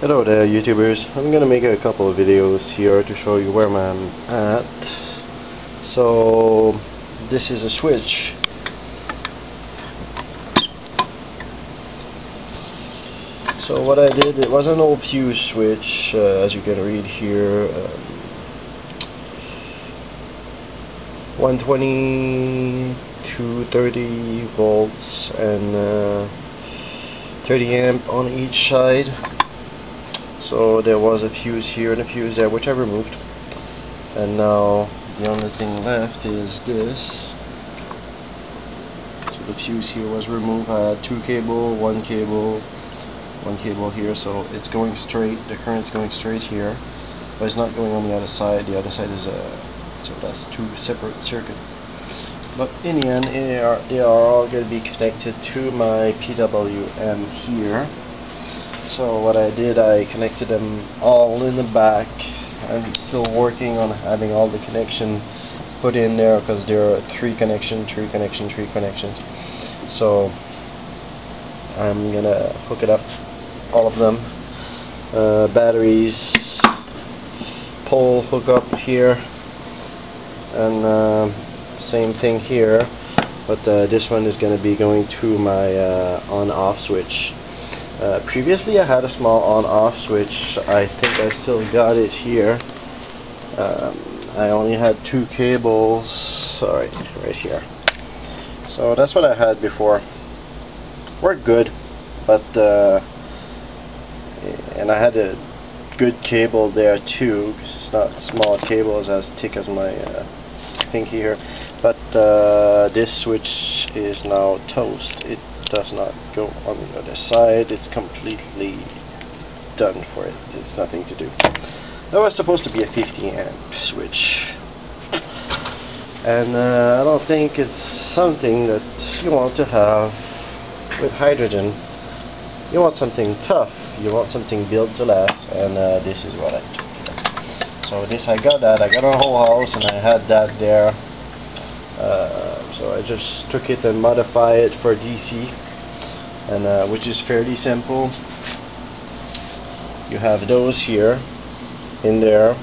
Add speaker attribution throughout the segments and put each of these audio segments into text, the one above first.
Speaker 1: Hello there YouTubers, I'm gonna make a couple of videos here to show you where I'm at. So this is a switch. So what I did, it was an old fuse switch uh, as you can read here. Um, 120 to 30 volts and uh, 30 amp on each side so there was a fuse here and a fuse there which I removed. And now the only thing left is this. So the fuse here was removed I had two cable one cable one cable here. So it's going straight the current's going straight here but it's not going on the other side. The other side is a so that's two separate circuits. But in the end they are, they are all going to be connected to my PWM here so what I did, I connected them all in the back. I'm still working on having all the connection put in there because there are three connection, three connection, three connections. So I'm gonna hook it up, all of them. Uh, batteries, pole hook up here, and uh, same thing here. But uh, this one is to be going to my uh, on-off switch uh, previously I had a small on-off switch. I think I still got it here. Um, I only had two cables. Sorry, right here. So that's what I had before. Worked good, but uh, and I had a good cable there too, because it's not small cables as thick as my uh, thing here. But uh, this switch is now toast. It does not go on the other side. It's completely done for it. It's nothing to do. That was supposed to be a 50 amp switch. And uh, I don't think it's something that you want to have with hydrogen. You want something tough. You want something built to last. And uh, this is what I took. So this I got that. I got a whole house and I had that there. Uh, so I just took it and modified it for DC and uh, which is fairly simple. You have those here in there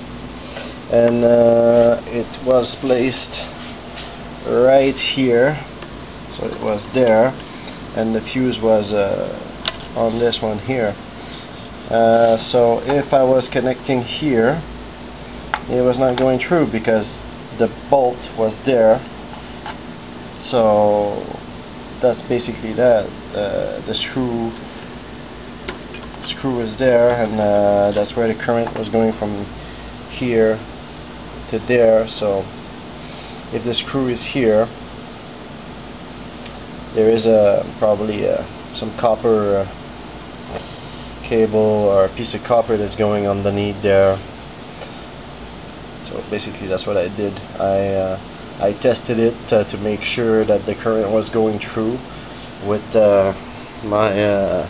Speaker 1: and uh, it was placed right here. So it was there and the fuse was uh, on this one here. Uh, so if I was connecting here it was not going through because the bolt was there so that's basically that. Uh, the screw screw is there and uh, that's where the current was going from here to there. So if the screw is here there is a probably a, some copper uh, cable or a piece of copper that's going underneath there. So basically that's what I did. I uh, I tested it uh, to make sure that the current was going through with uh, my uh,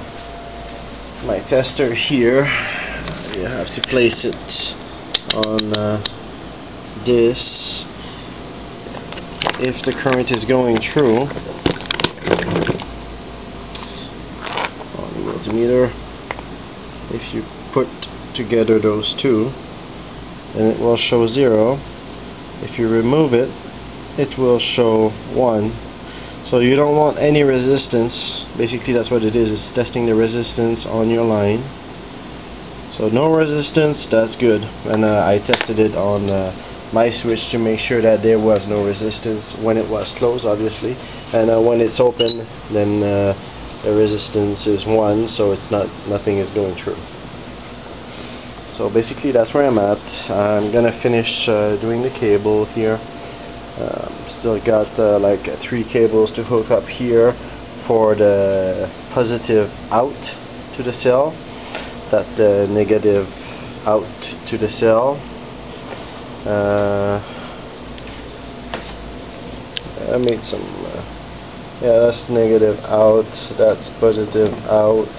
Speaker 1: my tester here. You have to place it on uh, this. If the current is going through on the multimeter if you put together those two then it will show zero. If you remove it it will show 1 so you don't want any resistance. Basically that's what it is. It's testing the resistance on your line. So no resistance that's good. And uh, I tested it on uh, my switch to make sure that there was no resistance when it was closed obviously. And uh, when it's open then uh, the resistance is 1 so it's not nothing is going through. So basically that's where I'm at. I'm gonna finish uh, doing the cable here um, still got uh, like three cables to hook up here for the positive out to the cell. That's the negative out to the cell. Uh, I made some. Uh, yeah, that's negative out. That's positive out.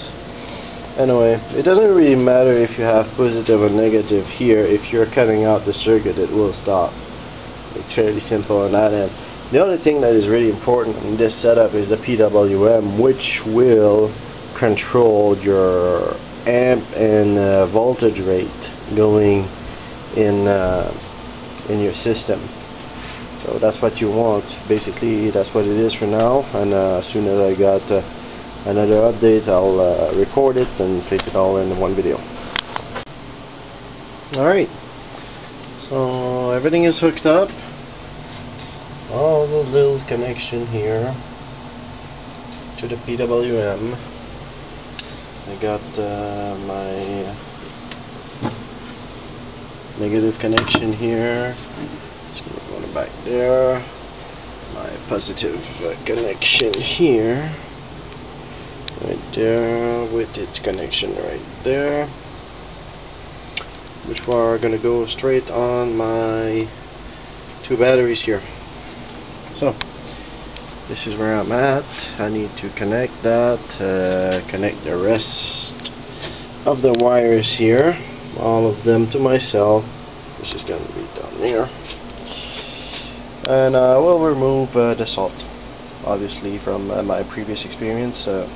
Speaker 1: Anyway, it doesn't really matter if you have positive or negative here. If you're cutting out the circuit, it will stop it's fairly simple on that end. The only thing that is really important in this setup is the PWM which will control your amp and uh, voltage rate going in uh, in your system. So that's what you want. Basically that's what it is for now. And uh, as soon as I got uh, another update I'll uh, record it and place it all in one video. Alright so everything is hooked up all the little connection here to the PWM I got uh, my negative connection here. Just gonna go back there. My positive uh, connection here. Right there with its connection right there. Which we are gonna go straight on my two batteries here so this is where I'm at. I need to connect that uh, connect the rest of the wires here all of them to my cell is going to be down there. And uh, we'll remove uh, the salt obviously from uh, my previous experience uh,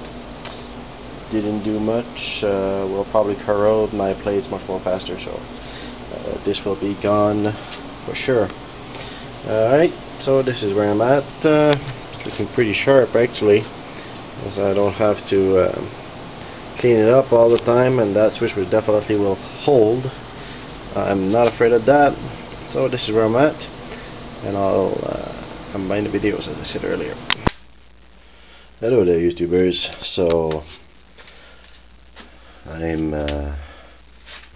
Speaker 1: didn't do much uh, will probably corrode my plates much more faster so uh, this will be gone for sure. Alright so this is where I'm at. Uh, looking pretty sharp actually as I don't have to um, clean it up all the time and that switch will definitely will hold. I'm not afraid of that. So this is where I'm at and I'll uh, combine the videos as I said earlier. Hello there youtubers. So I'm uh,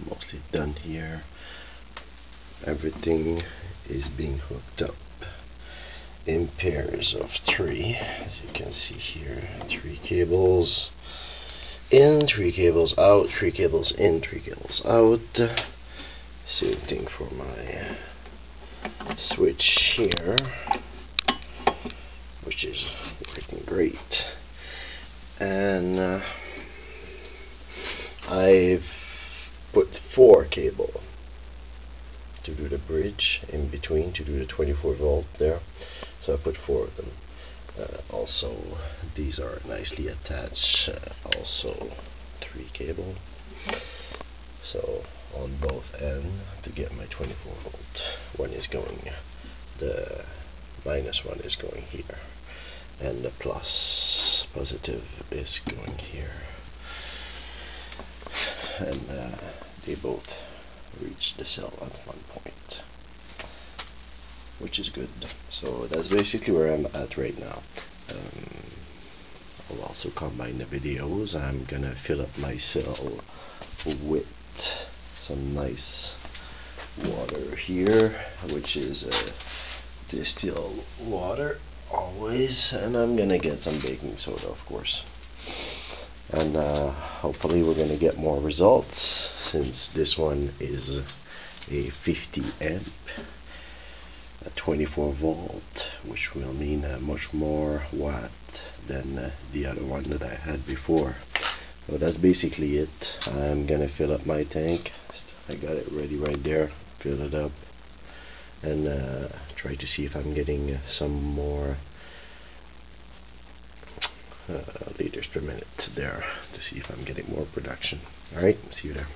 Speaker 1: mostly done here. Everything is being hooked up in pairs of three. As you can see here three cables in three cables out three cables in three cables out. Same thing for my switch here which is working great. And uh, I've put four cable to do the bridge in between to do the 24 volt there so I put four of them. Uh, also these are nicely attached uh, also three cable. So on both ends to get my 24 volt. One is going the minus one is going here. And the plus positive is going here. And uh, they both reach the cell at one point which is good. So that's basically where I'm at right now. Um, I'll also combine the videos. I'm gonna fill up my cell with some nice water here which is uh, distilled water always. And I'm gonna get some baking soda of course. And uh, hopefully we're gonna get more results since this one is a 50 amp a 24 volt which will mean uh, much more watt than uh, the other one that I had before. So that's basically it. I'm gonna fill up my tank. I got it ready right there. Fill it up and uh, try to see if I'm getting uh, some more uh, liters per minute there to see if I'm getting more production. Alright see you there